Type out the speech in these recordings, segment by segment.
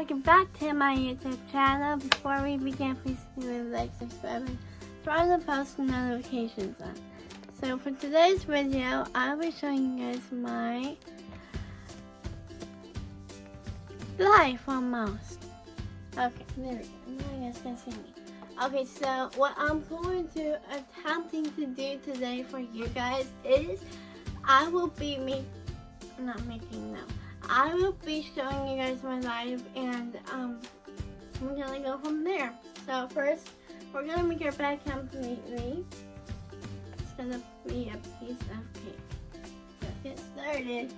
welcome back to my YouTube channel. Before we begin, please leave like, subscribe, and turn the post notifications on. So for today's video, I'll be showing you guys my life almost. Okay, there we go. Now you guys can see me. Okay, so what I'm going to attempting to do today for you guys is I will be me not making no. I will be showing you guys my life and um we're gonna go from there. So first we're gonna make our bed completely. It's gonna be a piece of cake. Let's get started.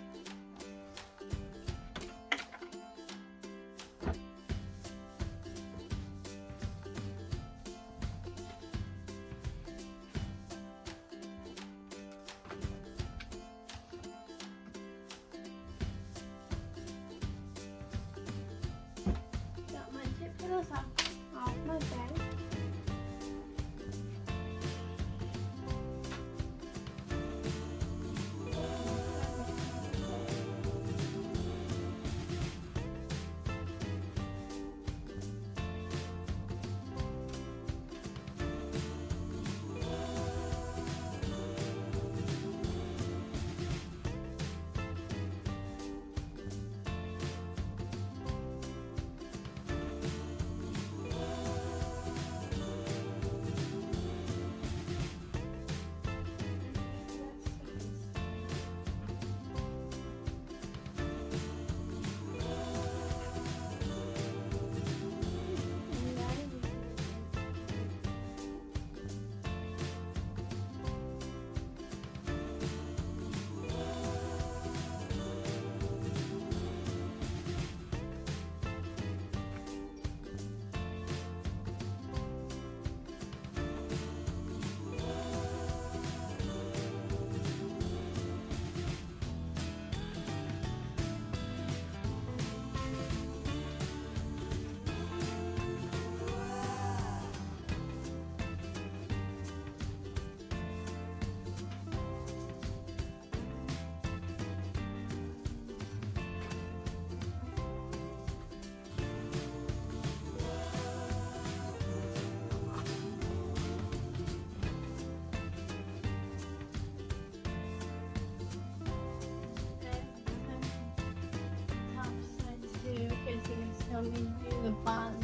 You can still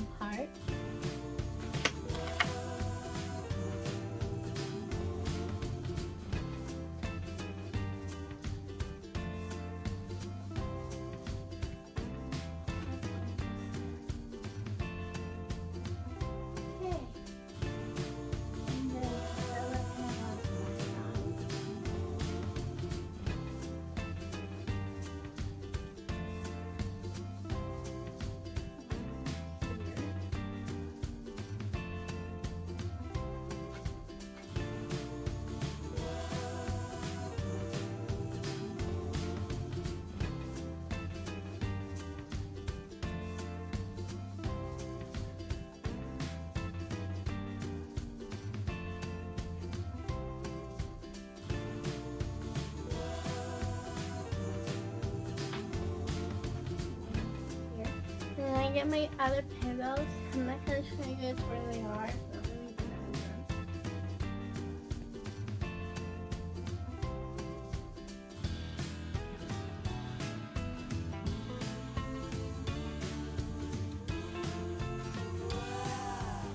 I get my other pillows. I'm not gonna show you guys where they are.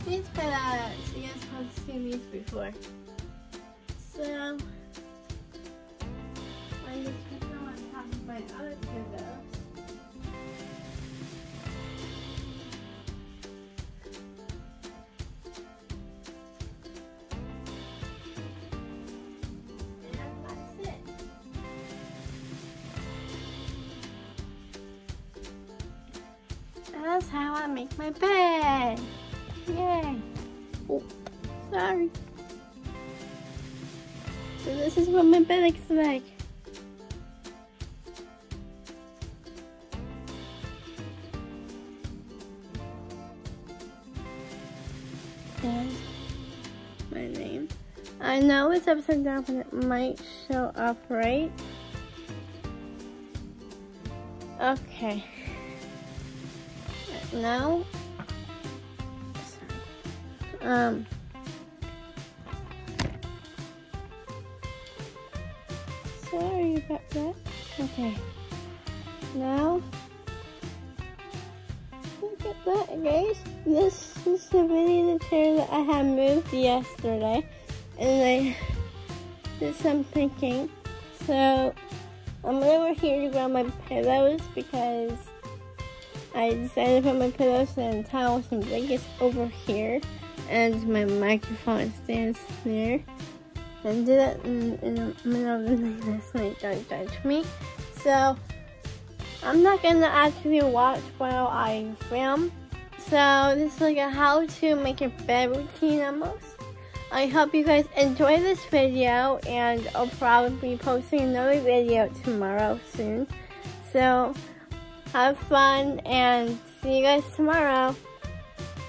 These pillows, you guys have seen these before. So, I just put them on top of my other pillows. That's how I make my bed. Yay. Oh, sorry. So this is what my bed looks like. And my name. I know it's upside down, but it might show up right. Okay. Now, um, sorry about that. Okay, now, look at that, guys. This is the video chair that I had moved yesterday, and I did some thinking. So, I'm over here to grab my pillows because I decided to put my pillows and towels and blankets over here and my microphone stands there. And did it in, in the middle of the night last night, don't judge me. So I'm not gonna actually watch while I film. So this is like a how to make a bed routine almost. I hope you guys enjoy this video and I'll probably be posting another video tomorrow soon. So have fun and see you guys tomorrow.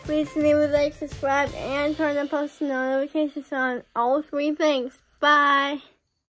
Please leave a like, subscribe, and turn the post notifications on all three things. Bye!